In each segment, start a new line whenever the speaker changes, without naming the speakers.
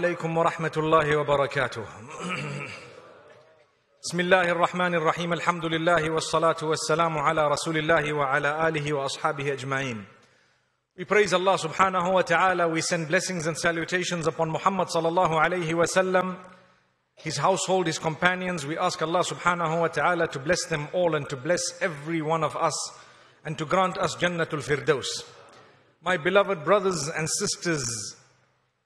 عليكم ورحمة الله وبركاته. بسم الله الرحمن الرحيم الحمد لله والصلاة والسلام على رسول الله وعلى آله وأصحابه أجمعين. We praise Allah subhanahu wa ta'ala. We send blessings and salutations upon Muhammad sallallahu alayhi wa sallam, his household, his companions. We ask Allah subhanahu wa ta'ala to bless them all and to bless every one of us and to grant us Jannatul Firdaus. My beloved brothers and sisters,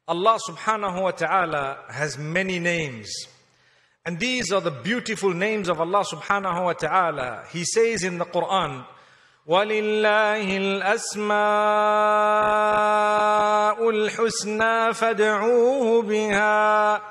Allah subhanahu wa ta'ala has many names. And these are the beautiful names of Allah subhanahu wa ta'ala. He says in the Quran, وَلِلَّهِ الْأَسْمَاءُ الْحُسْنَى فَادْعُوهُ بِهَا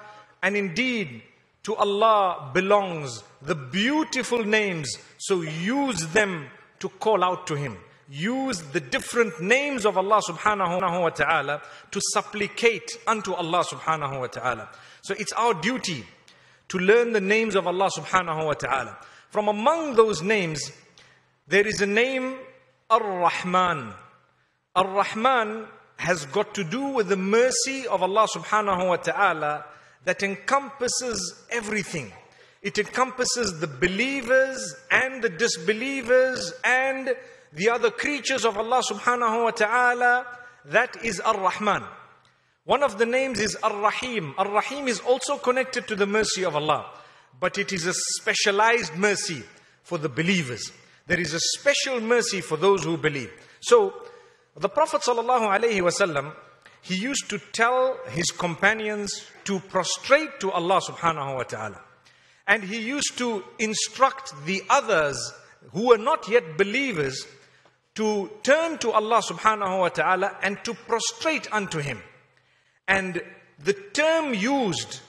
And indeed, to Allah belongs the beautiful names, so use them to call out to Him use the different names of Allah subhanahu wa ta'ala to supplicate unto Allah subhanahu wa ta'ala. So it's our duty to learn the names of Allah subhanahu wa ta'ala. From among those names, there is a name Ar-Rahman. Ar-Rahman has got to do with the mercy of Allah subhanahu wa ta'ala that encompasses everything. It encompasses the believers and the disbelievers and the other creatures of Allah subhanahu wa ta'ala, that is Ar-Rahman. One of the names is Ar-Rahim. Ar-Rahim is also connected to the mercy of Allah, but it is a specialized mercy for the believers. There is a special mercy for those who believe. So, the Prophet sallallahu alaihi wasallam, he used to tell his companions to prostrate to Allah subhanahu wa ta'ala. And he used to instruct the others who were not yet believers to turn to Allah subhanahu wa ta'ala and to prostrate unto Him. And the term used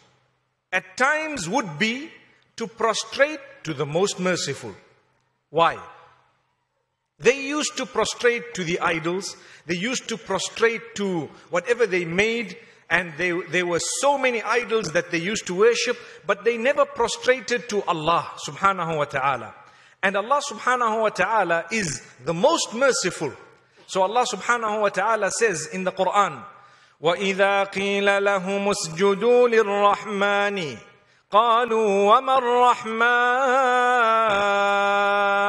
at times would be to prostrate to the most merciful. Why? They used to prostrate to the idols, they used to prostrate to whatever they made, and they, there were so many idols that they used to worship, but they never prostrated to Allah subhanahu wa ta'ala. And Allah subhanahu wa ta'ala is the most merciful. So Allah subhanahu wa ta'ala says in the Quran, وَإِذَا قِيلَ لَهُمُ اسْجُدُوا لِلرَّحْمَنِ قَالُوا وَمَا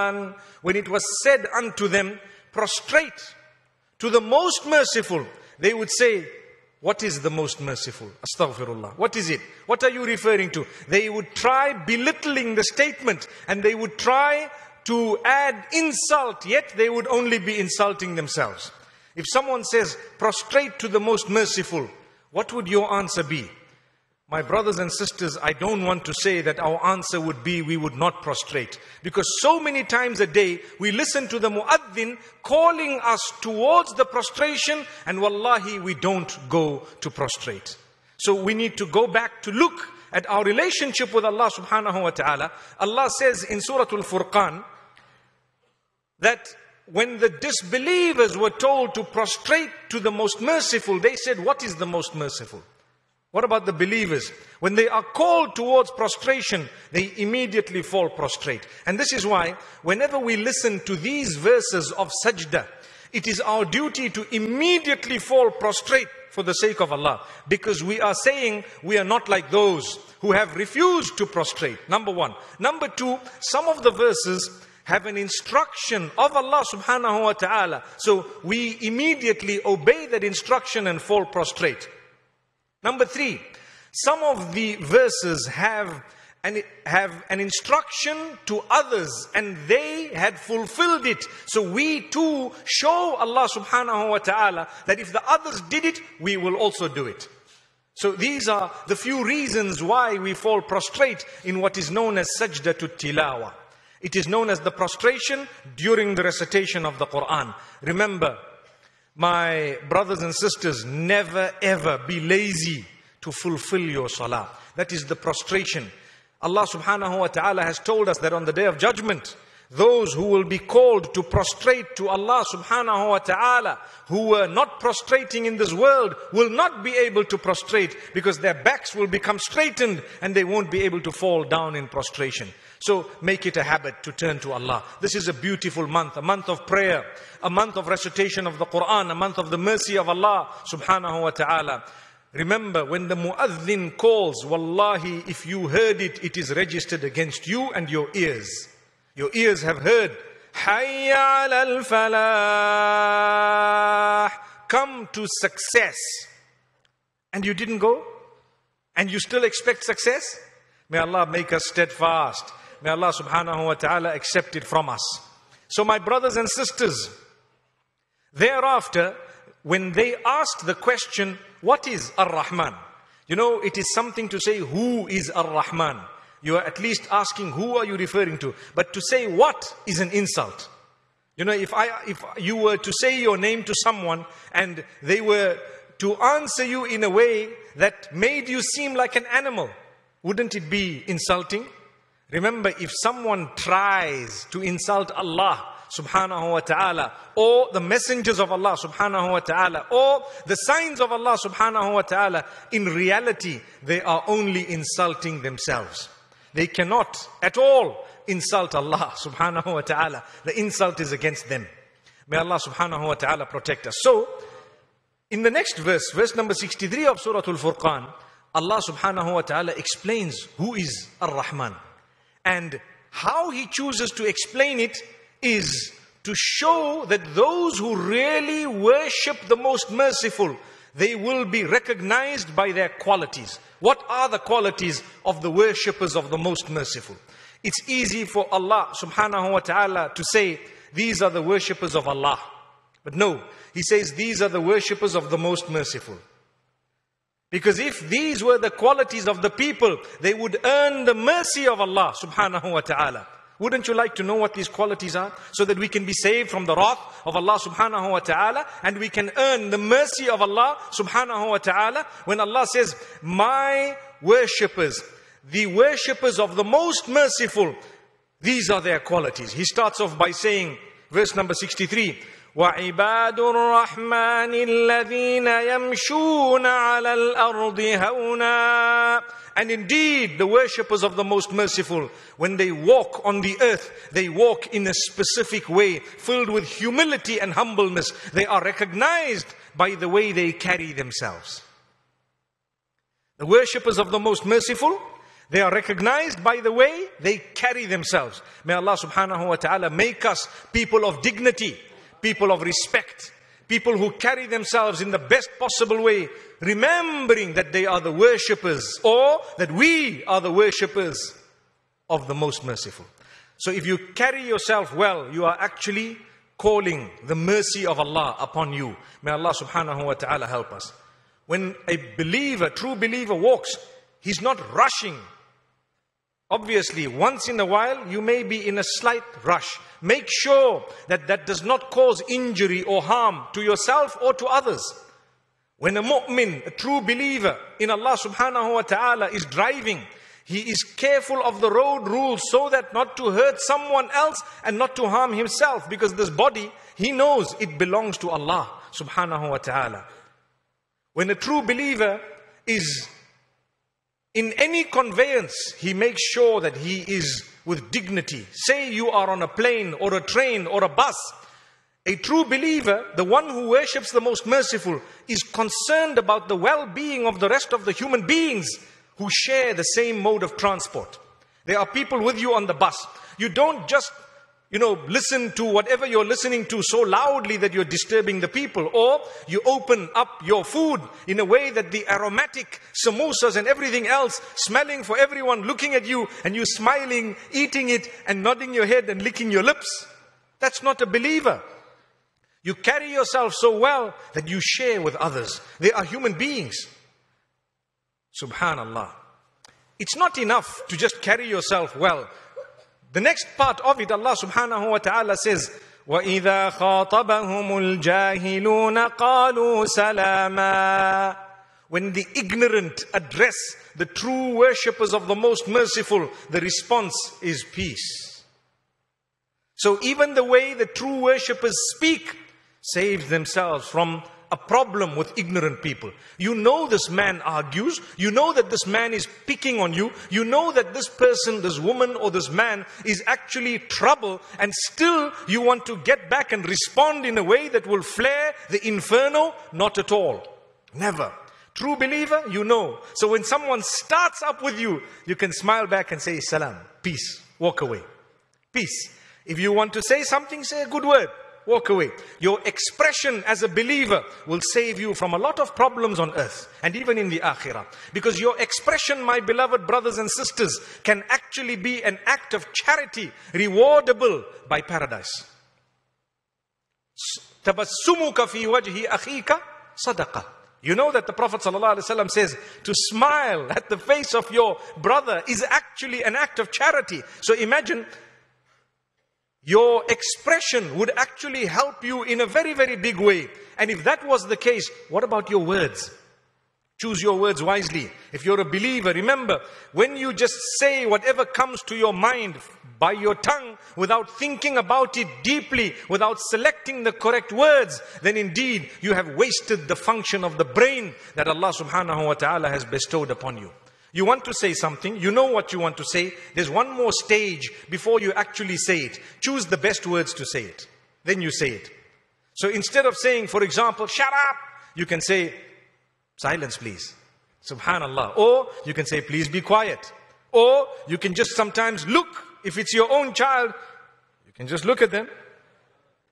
الرَّحْمَنِ When it was said unto them, prostrate to the most merciful, they would say, what is the most merciful? Astaghfirullah. What is it? What are you referring to? They would try belittling the statement and they would try to add insult, yet they would only be insulting themselves. If someone says, prostrate to the most merciful, what would your answer be? My brothers and sisters, I don't want to say that our answer would be we would not prostrate. Because so many times a day we listen to the muaddin calling us towards the prostration and wallahi we don't go to prostrate. So we need to go back to look at our relationship with Allah subhanahu wa ta'ala. Allah says in Surah Al-Furqan that when the disbelievers were told to prostrate to the most merciful, they said, what is the most merciful? What about the believers? When they are called towards prostration, they immediately fall prostrate. And this is why, whenever we listen to these verses of sajda, it is our duty to immediately fall prostrate for the sake of Allah. Because we are saying we are not like those who have refused to prostrate. Number one. Number two, some of the verses have an instruction of Allah subhanahu wa ta'ala. So we immediately obey that instruction and fall prostrate. Number three, some of the verses have an, have an instruction to others and they had fulfilled it. So we too show Allah subhanahu wa ta'ala that if the others did it, we will also do it. So these are the few reasons why we fall prostrate in what is known as sajda to tilawa. It is known as the prostration during the recitation of the Quran. Remember, my brothers and sisters, never ever be lazy to fulfill your salah. That is the prostration. Allah subhanahu wa ta'ala has told us that on the day of judgment, those who will be called to prostrate to Allah subhanahu wa ta'ala, who were not prostrating in this world, will not be able to prostrate because their backs will become straightened and they won't be able to fall down in prostration. So make it a habit to turn to Allah. This is a beautiful month, a month of prayer, a month of recitation of the Quran, a month of the mercy of Allah subhanahu wa ta'ala. Remember, when the muaddin calls, wallahi, if you heard it, it is registered against you and your ears. Your ears have heard. Hayya al falah. Come to success. And you didn't go? And you still expect success? May Allah make us steadfast. May Allah subhanahu wa ta'ala accept it from us. So, my brothers and sisters, thereafter, when they asked the question, what is Ar-Rahman? You know, it is something to say, who is Ar-Rahman? You are at least asking, who are you referring to? But to say what is an insult. You know, if I, if you were to say your name to someone and they were to answer you in a way that made you seem like an animal, wouldn't it be insulting? Remember, if someone tries to insult Allah, subhanahu wa ta'ala or the messengers of Allah subhanahu wa ta'ala or the signs of Allah subhanahu wa ta'ala, in reality, they are only insulting themselves. They cannot at all insult Allah subhanahu wa ta'ala. The insult is against them. May Allah subhanahu wa ta'ala protect us. So, in the next verse, verse number 63 of Surah Al-Furqan, Allah subhanahu wa ta'ala explains who is Ar-Rahman. And how He chooses to explain it is to show that those who really worship the most merciful, they will be recognized by their qualities. What are the qualities of the worshippers of the most merciful? It's easy for Allah subhanahu wa ta'ala to say, these are the worshippers of Allah. But no, He says, these are the worshippers of the most merciful. Because if these were the qualities of the people, they would earn the mercy of Allah subhanahu wa ta'ala. Wouldn't you like to know what these qualities are? So that we can be saved from the wrath of Allah subhanahu wa ta'ala and we can earn the mercy of Allah subhanahu wa ta'ala. When Allah says, My worshippers, the worshippers of the most merciful, these are their qualities. He starts off by saying, verse number 63, وعباد الرحمن الذين يمشون على الأرض هونا and indeed, the worshippers of the most merciful, when they walk on the earth, they walk in a specific way, filled with humility and humbleness. They are recognized by the way they carry themselves. The worshippers of the most merciful, they are recognized by the way they carry themselves. May Allah subhanahu wa ta'ala make us people of dignity, people of respect, people who carry themselves in the best possible way, remembering that they are the worshippers or that we are the worshippers of the most merciful. So if you carry yourself well, you are actually calling the mercy of Allah upon you. May Allah subhanahu wa ta'ala help us. When a believer, true believer walks, he's not rushing. Obviously, once in a while, you may be in a slight rush. Make sure that that does not cause injury or harm to yourself or to others. When a mu'min, a true believer in Allah subhanahu wa ta'ala is driving, he is careful of the road rules so that not to hurt someone else and not to harm himself because this body, he knows it belongs to Allah subhanahu wa ta'ala. When a true believer is in any conveyance, he makes sure that he is with dignity. Say you are on a plane or a train or a bus a true believer, the one who worships the most merciful, is concerned about the well being of the rest of the human beings who share the same mode of transport. There are people with you on the bus. You don't just, you know, listen to whatever you're listening to so loudly that you're disturbing the people, or you open up your food in a way that the aromatic samosas and everything else smelling for everyone looking at you and you smiling, eating it, and nodding your head and licking your lips. That's not a believer. You carry yourself so well that you share with others. They are human beings. Subhanallah. It's not enough to just carry yourself well. The next part of it, Allah subhanahu wa ta'ala says, وَإِذَا خَاطَبَهُمُ الْجَاهِلُونَ قَالُوا سَلَامًا When the ignorant address the true worshippers of the most merciful, the response is peace. So even the way the true worshippers speak saved themselves from a problem with ignorant people. You know this man argues. You know that this man is picking on you. You know that this person, this woman or this man is actually trouble and still you want to get back and respond in a way that will flare the inferno? Not at all. Never. True believer, you know. So when someone starts up with you, you can smile back and say, Salam, peace, walk away. Peace. If you want to say something, say a good word, walk away. Your expression as a believer will save you from a lot of problems on earth and even in the akhirah. Because your expression, my beloved brothers and sisters, can actually be an act of charity, rewardable by paradise. تبسمك في وجه أخيك صدقة you know that the Prophet ﷺ says to smile at the face of your brother is actually an act of charity. So imagine your expression would actually help you in a very, very big way. And if that was the case, what about your words? Choose your words wisely. If you're a believer, remember, when you just say whatever comes to your mind by your tongue without thinking about it deeply, without selecting the correct words, then indeed you have wasted the function of the brain that Allah subhanahu wa ta'ala has bestowed upon you. You want to say something, you know what you want to say. There's one more stage before you actually say it. Choose the best words to say it. Then you say it. So instead of saying, for example, shut up, you can say, Silence, please. Subhanallah. Or you can say, please be quiet. Or you can just sometimes look. If it's your own child, you can just look at them.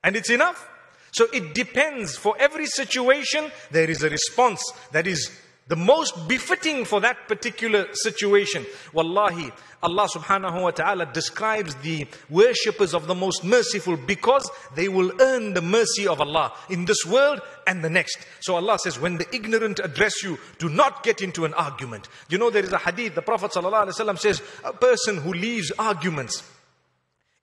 And it's enough. So it depends. For every situation, there is a response that is the most befitting for that particular situation. Wallahi, Allah subhanahu wa ta'ala describes the worshippers of the most merciful because they will earn the mercy of Allah in this world and the next. So Allah says, when the ignorant address you, do not get into an argument. You know, there is a hadith, the Prophet says, a person who leaves arguments,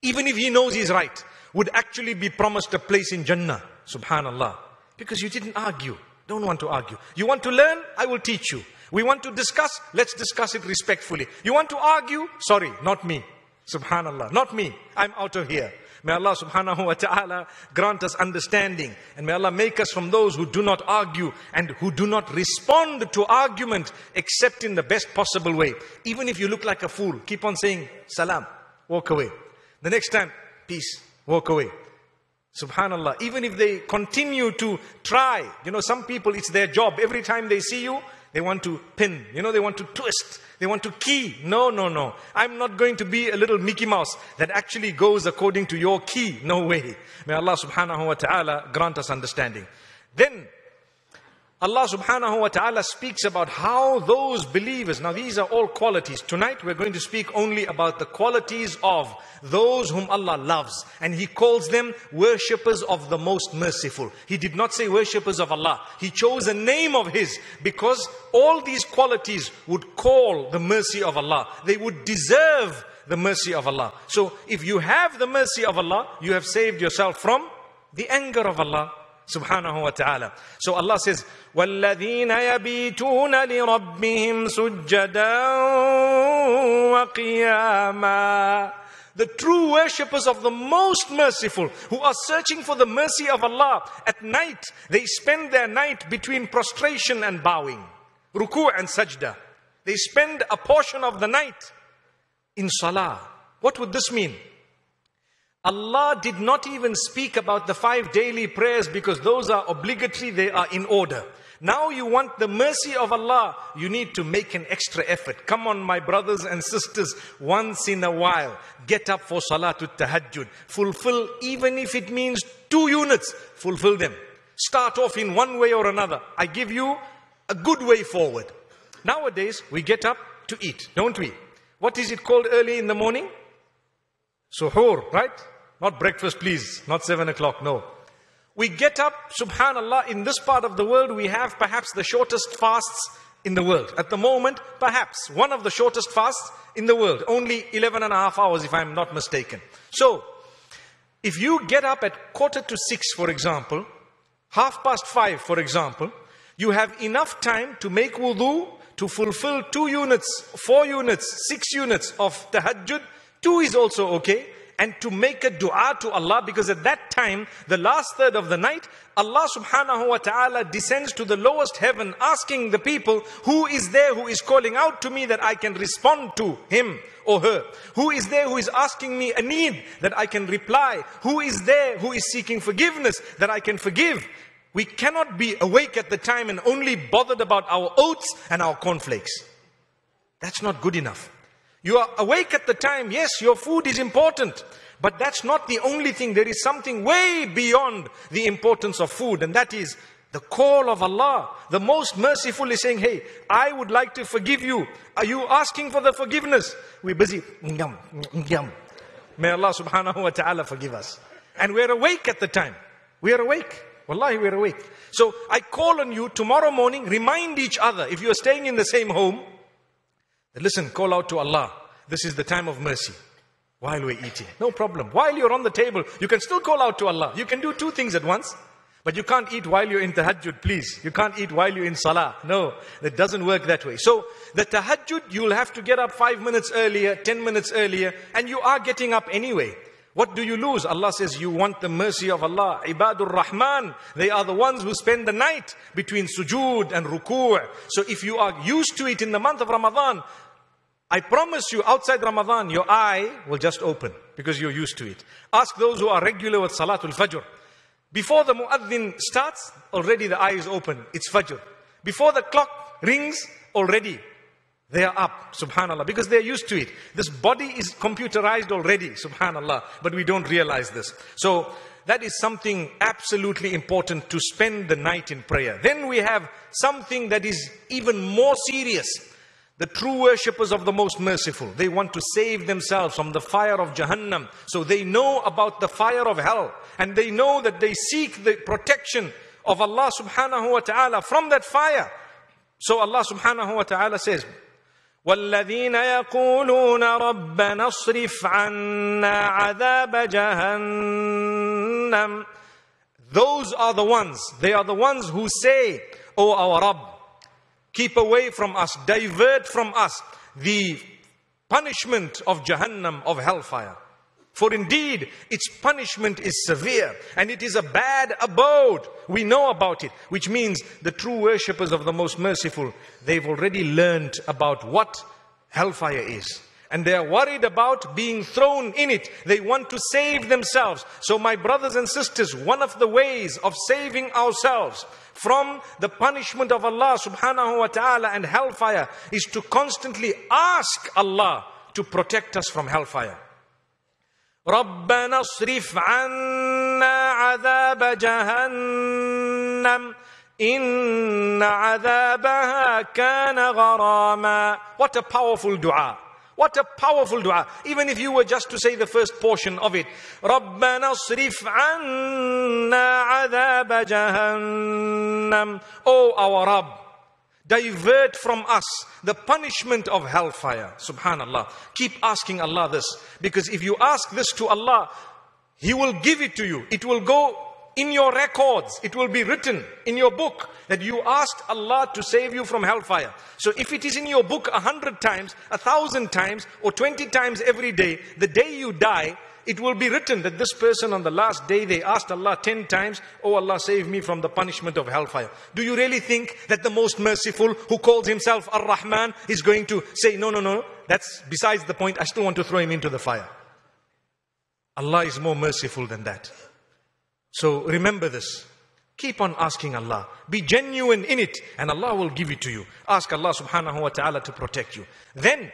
even if he knows he's right, would actually be promised a place in Jannah. Subhanallah. Because you didn't argue. Don't want to argue. You want to learn? I will teach you. We want to discuss? Let's discuss it respectfully. You want to argue? Sorry, not me. Subhanallah, not me. I'm out of here. May Allah subhanahu wa ta'ala grant us understanding and may Allah make us from those who do not argue and who do not respond to argument except in the best possible way. Even if you look like a fool, keep on saying salam, walk away. The next time, peace, walk away. Subhanallah. Even if they continue to try, you know, some people, it's their job. Every time they see you, they want to pin, you know, they want to twist, they want to key. No, no, no. I'm not going to be a little Mickey Mouse that actually goes according to your key. No way. May Allah subhanahu wa ta'ala grant us understanding. Then, Allah subhanahu wa ta'ala speaks about how those believers, now these are all qualities. Tonight we're going to speak only about the qualities of those whom Allah loves. And He calls them worshippers of the most merciful. He did not say worshippers of Allah. He chose a name of His because all these qualities would call the mercy of Allah. They would deserve the mercy of Allah. So if you have the mercy of Allah, you have saved yourself from the anger of Allah subhanahu wa ta'ala. So Allah says, وَالَّذِينَ يَبِيتُونَ لِرَبِّهِمْ سُجَّدًا وَقِيَامًا the true worshippers of the most merciful who are searching for the mercy of Allah at night they spend their night between prostration and bowing ruku' and sajda they spend a portion of the night in salah what would this mean Allah did not even speak about the five daily prayers because those are obligatory, they are in order. Now you want the mercy of Allah, you need to make an extra effort. Come on, my brothers and sisters, once in a while, get up for Salatul Tahajjud. Fulfill, even if it means two units, fulfill them. Start off in one way or another. I give you a good way forward. Nowadays, we get up to eat, don't we? What is it called early in the morning? Suhoor, right? Not breakfast, please. Not seven o'clock, no. We get up, subhanAllah, in this part of the world, we have perhaps the shortest fasts in the world. At the moment, perhaps one of the shortest fasts in the world. Only 11 and a half hours, if I'm not mistaken. So, if you get up at quarter to six, for example, half past five, for example, you have enough time to make wudu, to fulfill two units, four units, six units of tahajjud. Two is also okay and to make a dua to Allah because at that time, the last third of the night, Allah subhanahu wa ta'ala descends to the lowest heaven asking the people, who is there who is calling out to me that I can respond to him or her? Who is there who is asking me a need that I can reply? Who is there who is seeking forgiveness that I can forgive? We cannot be awake at the time and only bothered about our oats and our cornflakes. That's not good enough. You are awake at the time. Yes, your food is important. But that's not the only thing. There is something way beyond the importance of food, and that is the call of Allah. The most merciful is saying, Hey, I would like to forgive you. Are you asking for the forgiveness? We're busy. Yum, yum. May Allah subhanahu wa ta'ala forgive us. And we're awake at the time. We are awake. Wallahi, we're awake. So I call on you tomorrow morning, remind each other, if you are staying in the same home, listen, call out to Allah. This is the time of mercy. While we're eating. No problem. While you're on the table, you can still call out to Allah. You can do two things at once. But you can't eat while you're in tahajjud, please. You can't eat while you're in salah. No, that doesn't work that way. So, the tahajjud, you'll have to get up five minutes earlier, ten minutes earlier, and you are getting up anyway. What do you lose? Allah says you want the mercy of Allah. Ibadur Rahman, they are the ones who spend the night between sujood and ruku'. So if you are used to it in the month of Ramadan, I promise you outside Ramadan, your eye will just open because you're used to it. Ask those who are regular with Salatul Fajr. Before the muaddin starts, already the eye is open. It's Fajr. Before the clock rings, already they are up, subhanAllah, because they're used to it. This body is computerized already, subhanAllah, but we don't realize this. So, that is something absolutely important to spend the night in prayer. Then we have something that is even more serious. The true worshippers of the most merciful, they want to save themselves from the fire of Jahannam. So they know about the fire of hell. And they know that they seek the protection of Allah subhanahu wa ta'ala from that fire. So Allah subhanahu wa ta'ala says, والذين يقولون ربنا اصرف عنا عذاب جهنم Those are the ones, they are the ones who say, O oh, our Rabb, keep away from us, divert from us the punishment of Jahannam, of hellfire. For indeed, its punishment is severe and it is a bad abode. We know about it, which means the true worshippers of the most merciful, they've already learned about what hellfire is And they are worried about being thrown in it. They want to save themselves. So, my brothers and sisters, one of the ways of saving ourselves from the punishment of Allah subhanahu wa ta'ala and hellfire is to constantly ask Allah to protect us from hellfire. ربنا اصرف عنا عذاب جهنم إن عذابها كان غراما What a powerful dua. What a powerful dua. Even if you were just to say the first portion of it. ربنا اصرف عنا عذاب جهنم Oh our Rabb. divert from us the punishment of hellfire. Subhanallah. Keep asking Allah this. Because if you ask this to Allah, He will give it to you. It will go in your records. It will be written in your book that you asked Allah to save you from hellfire. So if it is in your book a hundred times, a thousand times, or twenty times every day, the day you die, it will be written that this person on the last day they asked Allah 10 times, Oh Allah, save me from the punishment of hellfire. Do you really think that the most merciful who calls himself Ar Rahman is going to say, No, no, no, that's besides the point, I still want to throw him into the fire? Allah is more merciful than that. So remember this. Keep on asking Allah. Be genuine in it, and Allah will give it to you. Ask Allah subhanahu wa ta'ala to protect you. Then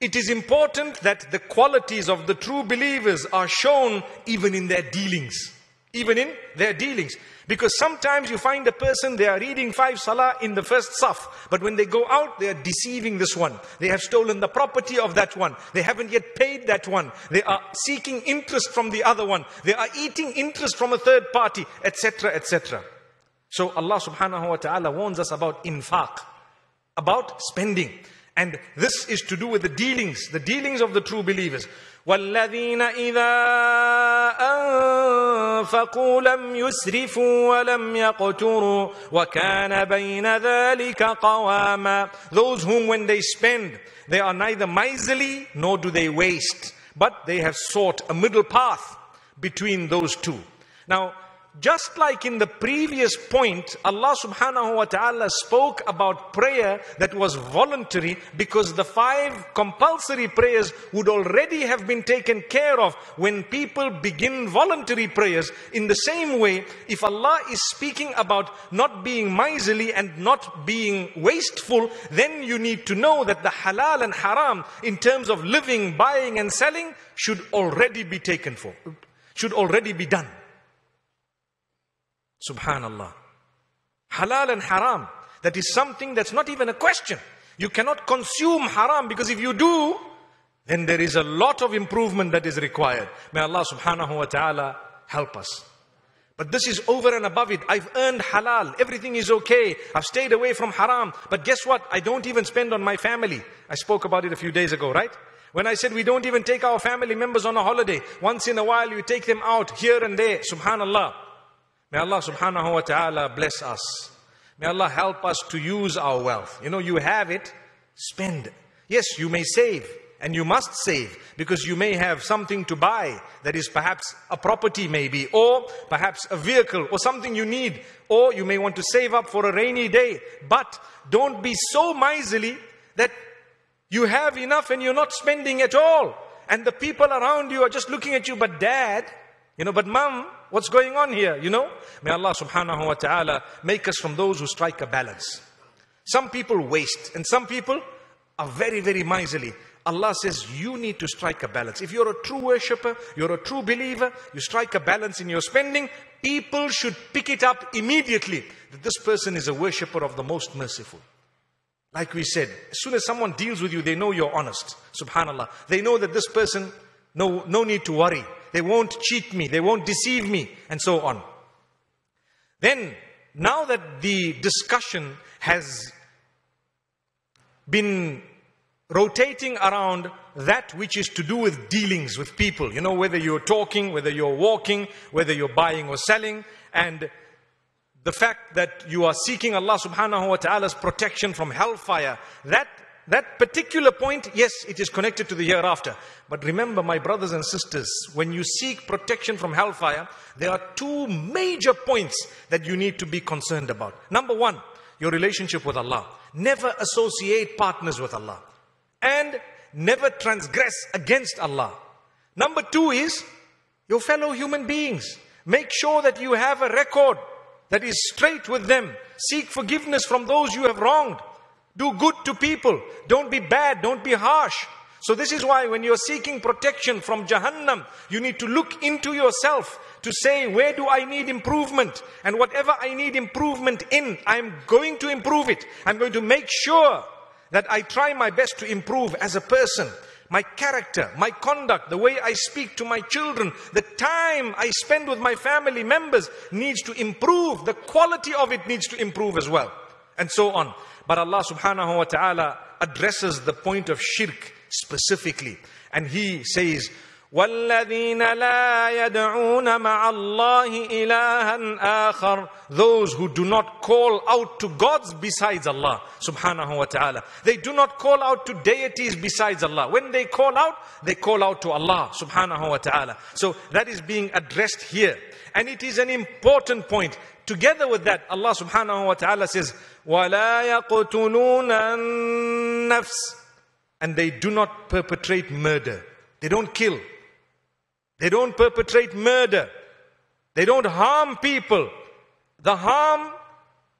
it is important that the qualities of the true believers are shown even in their dealings. Even in their dealings. Because sometimes you find a person, they are reading five salah in the first saf, but when they go out, they are deceiving this one. They have stolen the property of that one. They haven't yet paid that one. They are seeking interest from the other one. They are eating interest from a third party, etc., etc. So Allah subhanahu wa ta'ala warns us about infaq, about spending. And this is to do with the dealings, the dealings of the true believers. والذين إذا أنفقوا لم يسرفوا ولم يقتروا وكان بين ذلك قواما Those whom when they spend, they are neither miserly nor do they waste, but they have sought a middle path between those two. Now, just like in the previous point, Allah subhanahu wa ta'ala spoke about prayer that was voluntary because the five compulsory prayers would already have been taken care of when people begin voluntary prayers. In the same way, if Allah is speaking about not being miserly and not being wasteful, then you need to know that the halal and haram in terms of living, buying and selling should already be taken for, should already be done. Subhanallah. Halal and haram. That is something that's not even a question. You cannot consume haram because if you do, then there is a lot of improvement that is required. May Allah subhanahu wa ta'ala help us. But this is over and above it. I've earned halal. Everything is okay. I've stayed away from haram. But guess what? I don't even spend on my family. I spoke about it a few days ago, right? When I said we don't even take our family members on a holiday. Once in a while you take them out here and there. Subhanallah. May Allah subhanahu wa ta'ala bless us. May Allah help us to use our wealth. You know, you have it, spend. Yes, you may save and you must save because you may have something to buy that is perhaps a property maybe or perhaps a vehicle or something you need or you may want to save up for a rainy day but don't be so miserly that you have enough and you're not spending at all and the people around you are just looking at you but dad you know, but mom, what's going on here? You know? May Allah subhanahu wa ta'ala make us from those who strike a balance. Some people waste and some people are very, very miserly. Allah says you need to strike a balance. If you're a true worshipper, you're a true believer, you strike a balance in your spending, people should pick it up immediately that this person is a worshipper of the most merciful. Like we said, as soon as someone deals with you, they know you're honest. Subhanallah. They know that this person, no, no need to worry. They won't cheat me. They won't deceive me. And so on. Then, now that the discussion has been rotating around that which is to do with dealings with people. You know, whether you're talking, whether you're walking, whether you're buying or selling, and the fact that you are seeking Allah subhanahu wa ta'ala's protection from hellfire, that that particular point, yes, it is connected to the hereafter. But remember, my brothers and sisters, when you seek protection from hellfire, there are two major points that you need to be concerned about. Number one, your relationship with Allah. Never associate partners with Allah. And never transgress against Allah. Number two is your fellow human beings. Make sure that you have a record that is straight with them. Seek forgiveness from those you have wronged. Do good to people. Don't be bad. Don't be harsh. So this is why when you're seeking protection from Jahannam, you need to look into yourself to say, where do I need improvement? And whatever I need improvement in, I'm going to improve it. I'm going to make sure that I try my best to improve as a person. My character, my conduct, the way I speak to my children, the time I spend with my family members needs to improve. The quality of it needs to improve as well. And so on. But Allah subhanahu wa ta'ala addresses the point of shirk specifically. And He says, والذين لا يدعون مع الله إلها آخر those who do not call out to gods besides Allah subhanahu wa ta'ala they do not call out to deities besides Allah when they call out they call out to Allah subhanahu wa ta'ala so that is being addressed here and it is an important point together with that Allah subhanahu wa ta'ala says ولا يقتلون النفس and they do not perpetrate murder they don't kill they don't perpetrate murder they don't harm people the harm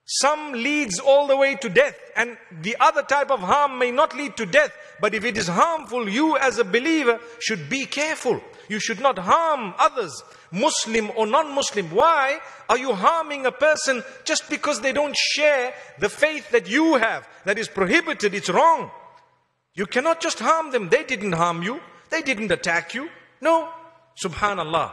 some leads all the way to death and the other type of harm may not lead to death but if it is harmful you as a believer should be careful you should not harm others Muslim or non-Muslim. Why are you harming a person just because they don't share the faith that you have? That is prohibited, it's wrong. You cannot just harm them. They didn't harm you. They didn't attack you. No. Subhanallah.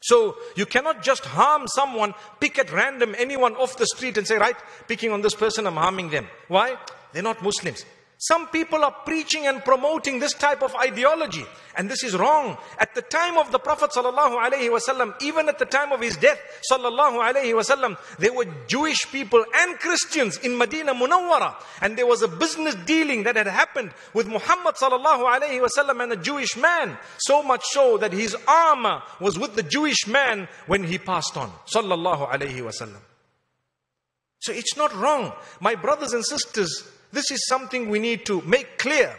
So you cannot just harm someone, pick at random anyone off the street and say, right, picking on this person, I'm harming them. Why? They're not Muslims. Some people are preaching and promoting this type of ideology. And this is wrong. At the time of the Prophet sallallahu even at the time of his death sallallahu there were Jewish people and Christians in Medina Munawwara. And there was a business dealing that had happened with Muhammad sallallahu and a Jewish man. So much so that his armor was with the Jewish man when he passed on. Sallallahu. So it's not wrong. My brothers and sisters, this is something we need to make clear.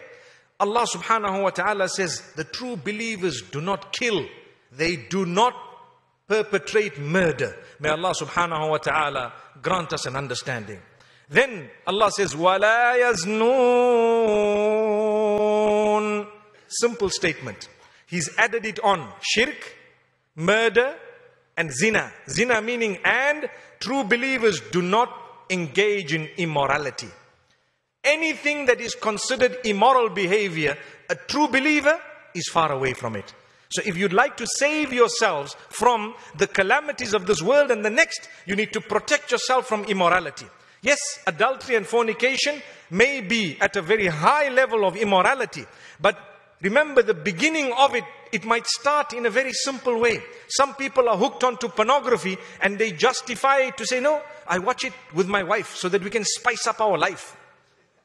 Allah subhanahu wa ta'ala says, the true believers do not kill. They do not perpetrate murder. May Allah subhanahu wa ta'ala grant us an understanding. Then Allah says, وَلَا يَزْنُونَ Simple statement. He's added it on. Shirk, murder, and zina. Zina meaning, and true believers do not engage in immorality. Anything that is considered immoral behavior, a true believer is far away from it. So if you'd like to save yourselves from the calamities of this world and the next, you need to protect yourself from immorality. Yes, adultery and fornication may be at a very high level of immorality, but remember the beginning of it, it might start in a very simple way. Some people are hooked onto pornography and they justify it to say, no, I watch it with my wife so that we can spice up our life.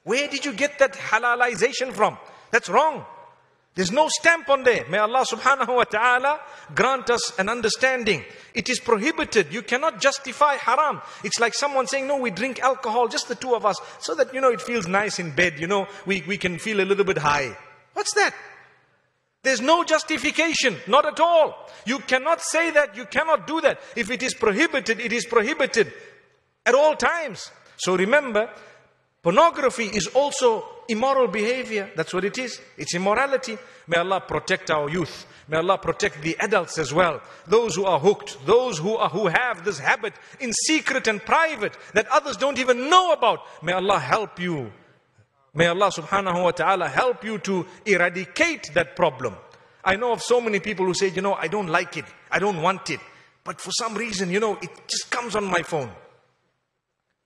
Where did you get that halalization from? That's wrong. There's no stamp on there. May Allah subhanahu wa ta'ala grant us an understanding. It is prohibited. You cannot justify haram. It's like someone saying, no, we drink alcohol, just the two of us, so that, you know, it feels nice in bed, you know, we, we can feel a little bit high. What's that? There's no justification, not at all. You cannot say that, you cannot do that. If it is prohibited, it is prohibited at all times. So remember, Pornography is also immoral behavior. That's what it is. It's immorality. May Allah protect our youth. May Allah protect the adults as well. Those who are hooked, those who are, who have this habit in secret and private that others don't even know about. May Allah help you. May Allah subhanahu wa ta'ala help you to eradicate that problem. I know of so many people who say, you know, I don't like it. I don't want it. But for some reason, you know, it just comes on my phone.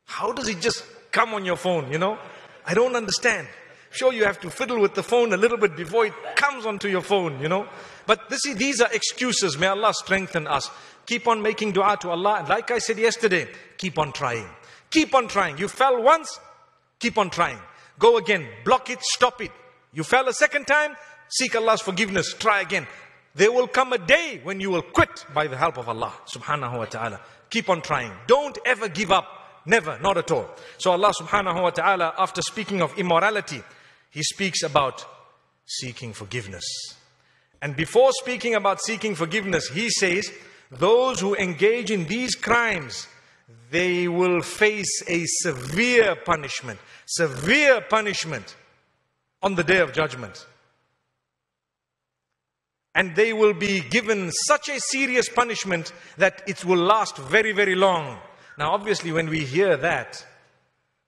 How does it just come on your phone, you know? I don't understand. Sure, you have to fiddle with the phone a little bit before it comes onto your phone, you know? But this, these are excuses. May Allah strengthen us. Keep on making dua to Allah. And like I said yesterday, keep on trying. Keep on trying. You fell once, keep on trying. Go again. Block it, stop it. You fell a second time, seek Allah's forgiveness. Try again. There will come a day when you will quit by the help of Allah subhanahu wa ta'ala. Keep on trying. Don't ever give up. Never, not at all. So Allah subhanahu wa ta'ala, after speaking of immorality, He speaks about seeking forgiveness. And before speaking about seeking forgiveness, He says, those who engage in these crimes, they will face a severe punishment. Severe punishment on the day of judgment. And they will be given such a serious punishment that it will last very, very long. Now, obviously, when we hear that,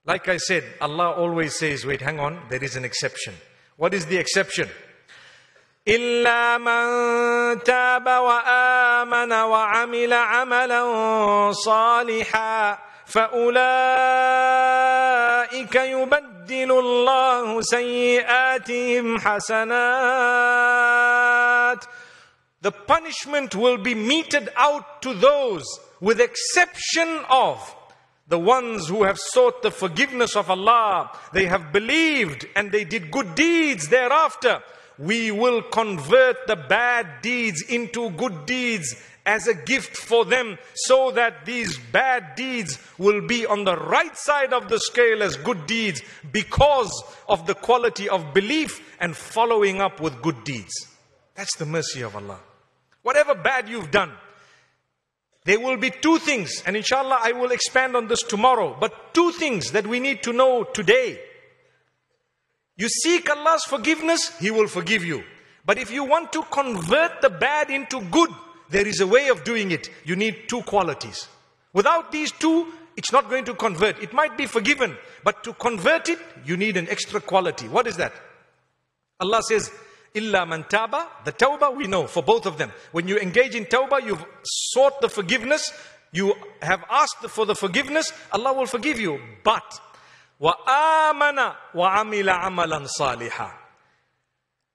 like I said, Allah always says, wait, hang on, there is an exception. What is the exception? إلا من تاب وآمن وعمل عملا صالحا فأولئك يبدل الله سيئاتهم حسنات The punishment will be meted out to those with exception of the ones who have sought the forgiveness of Allah, they have believed and they did good deeds thereafter. We will convert the bad deeds into good deeds as a gift for them so that these bad deeds will be on the right side of the scale as good deeds because of the quality of belief and following up with good deeds. That's the mercy of Allah. Whatever bad you've done, there will be two things, and inshallah I will expand on this tomorrow, but two things that we need to know today. You seek Allah's forgiveness, He will forgive you. But if you want to convert the bad into good, there is a way of doing it. You need two qualities. Without these two, it's not going to convert. It might be forgiven, but to convert it, you need an extra quality. What is that? Allah says, illa man taba. The tawbah we know for both of them. When you engage in tawbah, you've sought the forgiveness, you have asked for the forgiveness, Allah will forgive you. But wa amana wa amila amalan salihah.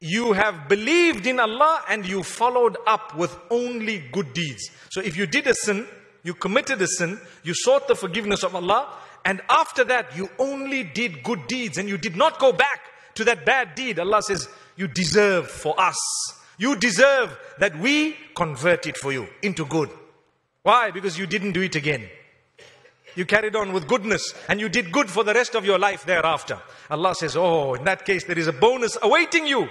You have believed in Allah and you followed up with only good deeds. So if you did a sin, you committed a sin, you sought the forgiveness of Allah, and after that you only did good deeds and you did not go back to that bad deed. Allah says, you deserve for us. You deserve that we convert it for you into good. Why? Because you didn't do it again. You carried on with goodness and you did good for the rest of your life thereafter. Allah says, Oh, in that case, there is a bonus awaiting you.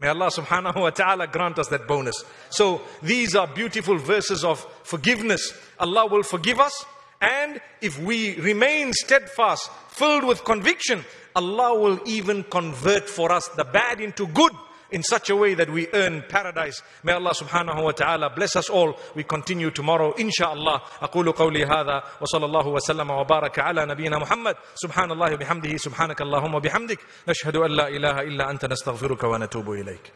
May Allah subhanahu wa ta'ala grant us that bonus. So these are beautiful verses of forgiveness. Allah will forgive us. And if we remain steadfast, filled with conviction, Allah will even convert for us the bad into good in such a way that we earn paradise. May Allah subhanahu wa ta'ala bless us all. We continue tomorrow, inshallah. أقول قولي هذا وصلى الله وسلم وبارك على نبينا محمد سبحان الله وبحمده سبحانك اللهم وبحمدك نشهد أن لا إله إلا أنت نستغفرك ونتوب إليك